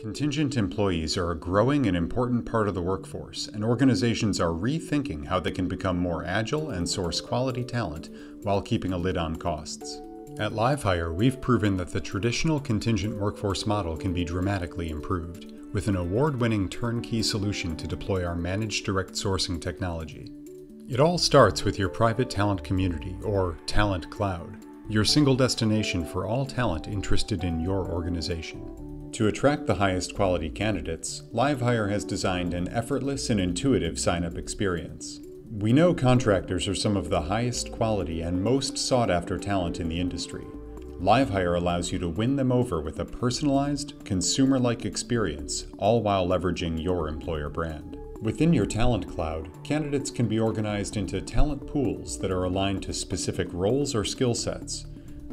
Contingent employees are a growing and important part of the workforce, and organizations are rethinking how they can become more agile and source quality talent while keeping a lid on costs. At LiveHire, we've proven that the traditional contingent workforce model can be dramatically improved with an award winning turnkey solution to deploy our managed direct sourcing technology. It all starts with your private talent community, or Talent Cloud, your single destination for all talent interested in your organization. To attract the highest quality candidates, LiveHire has designed an effortless and intuitive sign up experience. We know contractors are some of the highest quality and most sought after talent in the industry. LiveHire allows you to win them over with a personalized, consumer like experience, all while leveraging your employer brand. Within your talent cloud, candidates can be organized into talent pools that are aligned to specific roles or skill sets.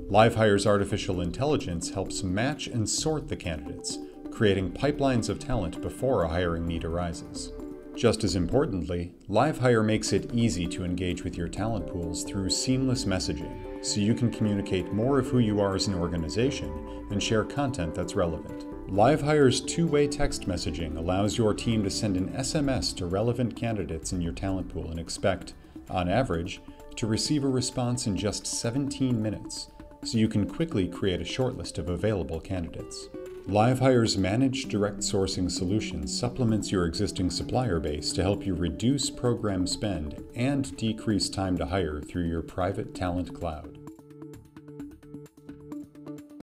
LiveHire's artificial intelligence helps match and sort the candidates, creating pipelines of talent before a hiring need arises. Just as importantly, LiveHire makes it easy to engage with your talent pools through seamless messaging, so you can communicate more of who you are as an organization and share content that's relevant. LiveHire's two-way text messaging allows your team to send an SMS to relevant candidates in your talent pool and expect, on average, to receive a response in just 17 minutes, so you can quickly create a shortlist of available candidates. LiveHire's managed direct sourcing solution supplements your existing supplier base to help you reduce program spend and decrease time to hire through your private talent cloud.